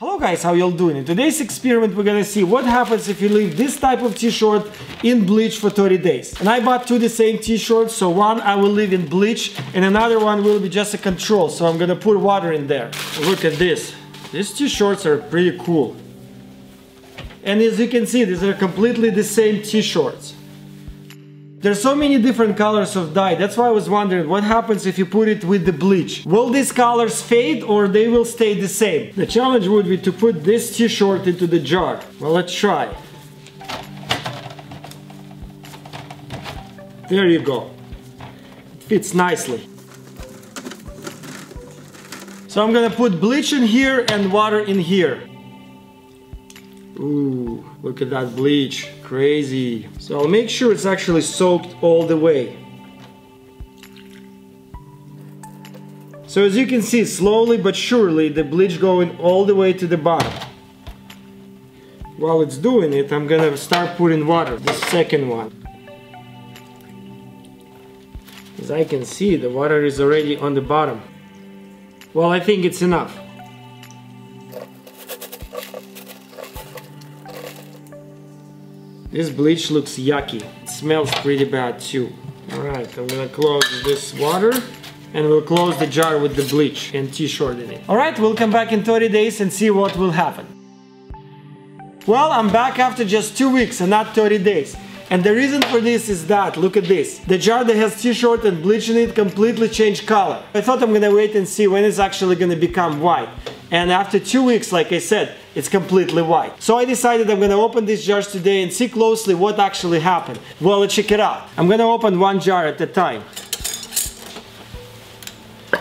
Hello guys, how y'all doing? In today's experiment we're gonna see what happens if you leave this type of t-shirt in bleach for 30 days. And I bought two the same t-shirts, so one I will leave in bleach and another one will be just a control, so I'm gonna put water in there. Look at this. These t-shirts are pretty cool. And as you can see, these are completely the same t-shirts. There's so many different colors of dye. That's why I was wondering what happens if you put it with the bleach. Will these colors fade or they will stay the same? The challenge would be to put this t-shirt into the jar. Well, let's try. There you go. It fits nicely. So I'm gonna put bleach in here and water in here. Ooh, look at that bleach, crazy. So I'll make sure it's actually soaked all the way. So as you can see, slowly but surely the bleach going all the way to the bottom. While it's doing it, I'm gonna start putting water, the second one. As I can see, the water is already on the bottom. Well, I think it's enough. This bleach looks yucky. It smells pretty bad too. Alright, I'm gonna close this water and we'll close the jar with the bleach and t-shirt in it. Alright, we'll come back in 30 days and see what will happen. Well, I'm back after just two weeks and not 30 days. And the reason for this is that, look at this. The jar that has t-shirt and bleach in it completely changed color. I thought I'm gonna wait and see when it's actually gonna become white. And after two weeks, like I said, it's completely white. So I decided I'm gonna open these jars today and see closely what actually happened. Well, let's check it out. I'm gonna open one jar at a time.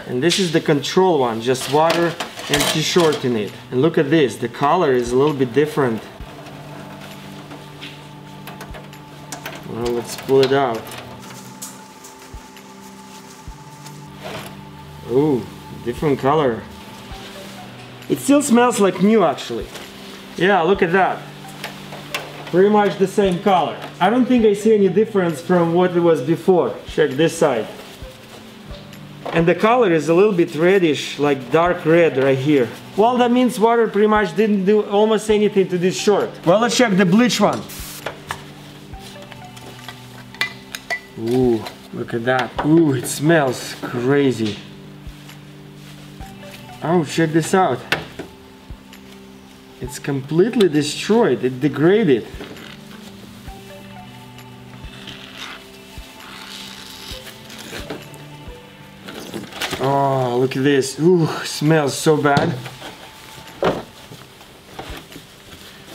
And this is the control one, just water and t-shirt in it. And look at this, the color is a little bit different. Well, let's pull it out. Ooh, different color. It still smells like new actually. Yeah, look at that. Pretty much the same color. I don't think I see any difference from what it was before. Check this side. And the color is a little bit reddish, like dark red right here. Well, that means water pretty much didn't do almost anything to this shirt. Well, let's check the bleach one. Ooh, look at that. Ooh, it smells crazy. Oh, check this out. It's completely destroyed, it degraded. Oh, look at this. Ooh, smells so bad.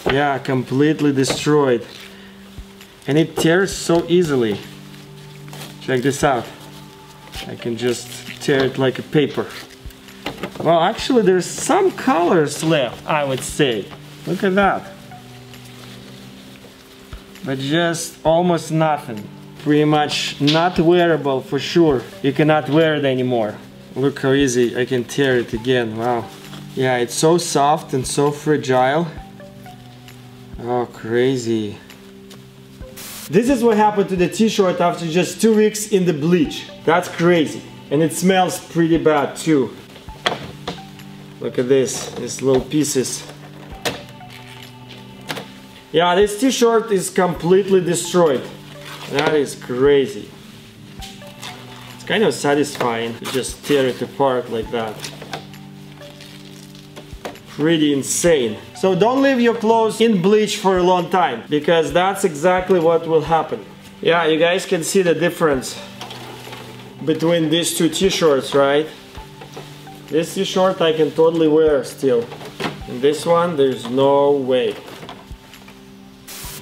Yeah, completely destroyed. And it tears so easily. Check this out. I can just tear it like a paper. Well, actually there's some colors left, I would say. Look at that. But just almost nothing. Pretty much not wearable for sure. You cannot wear it anymore. Look how easy I can tear it again, wow. Yeah, it's so soft and so fragile. Oh, crazy. This is what happened to the t-shirt after just two weeks in the bleach. That's crazy. And it smells pretty bad too. Look at this, these little pieces. Yeah, this t-shirt is completely destroyed. That is crazy. It's kind of satisfying to just tear it apart like that. Pretty insane. So don't leave your clothes in bleach for a long time because that's exactly what will happen. Yeah, you guys can see the difference between these two t-shirts, right? This t-shirt I can totally wear still. And this one, there's no way.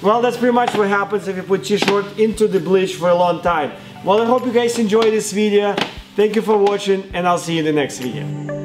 Well, that's pretty much what happens if you put t-shirt into the bleach for a long time. Well, I hope you guys enjoyed this video. Thank you for watching and I'll see you in the next video.